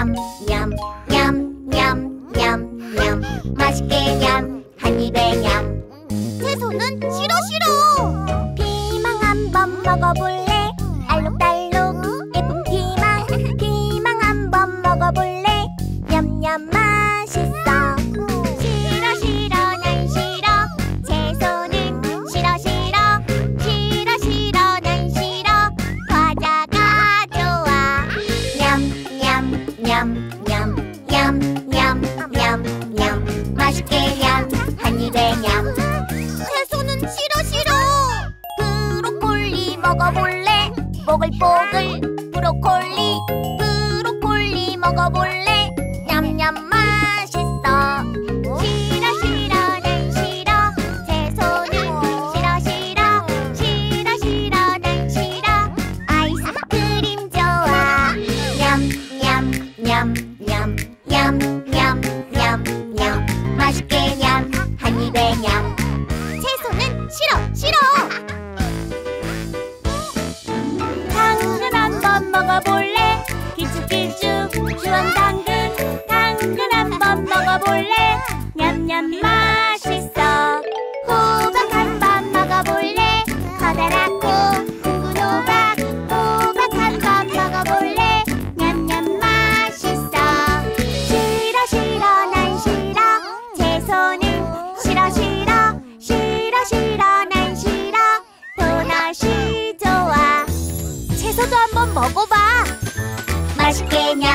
냠냠냠냠냠냠. 맛있게 냠 한 입에 냠. 채소는 싫어 싫어 피망 한번 먹어볼래? Aşk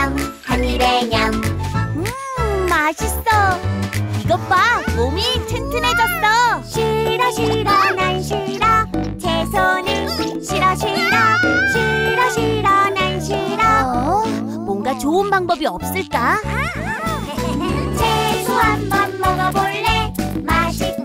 냠 하늘의 냠 음, 맛있어 이것 봐 몸이 튼튼해졌어 싫어 싫어 난 싫어 제 손을 싫어 싫어 싫어 싫어 난 싫어 어? 뭔가 좋은 방법이 없을까? 채소 한 번 먹어볼래? 맛있어.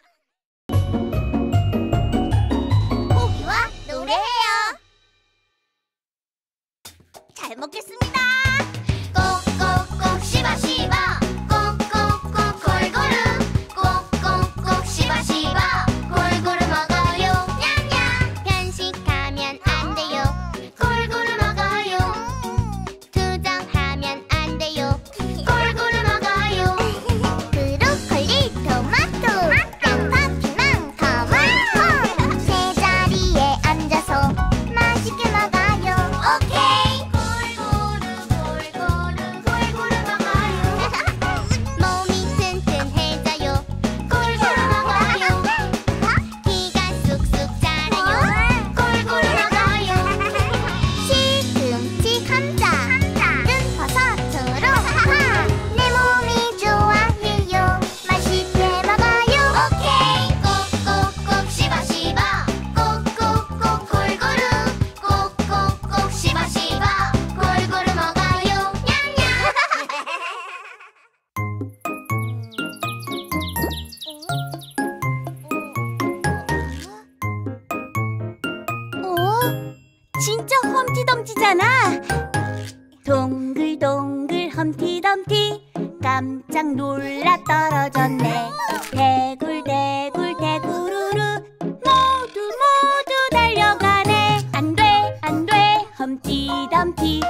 험티덤티 깜짝 놀라 떨어졌네. 대굴 대굴 대구르르 모두 모두 달려가네. 안 돼 안 돼 험티덤티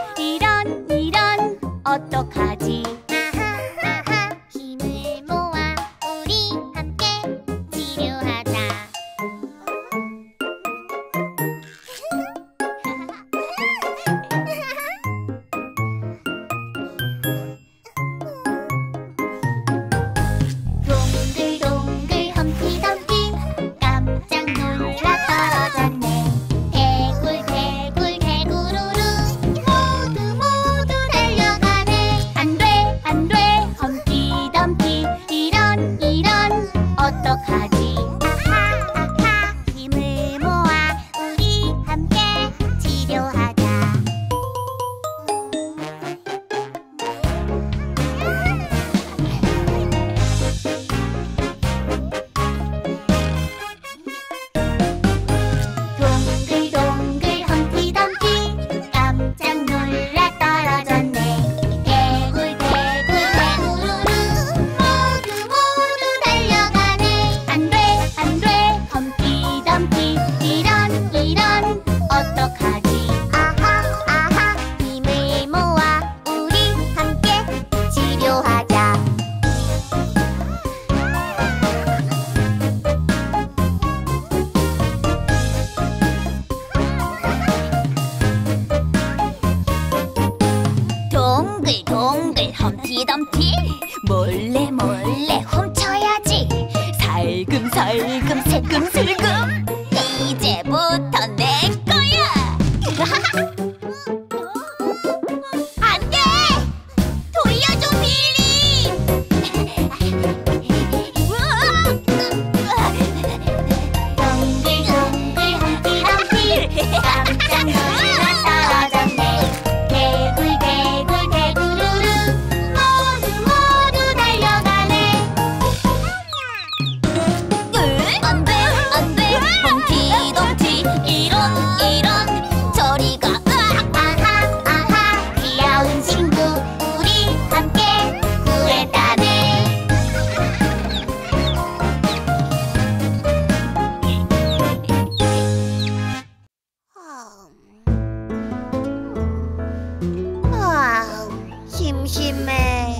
심심해.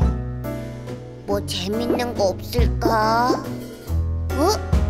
뭐 재밌는 거 없을까? 어?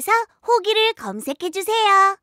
홈페이지에서 호기를 검색해 주세요.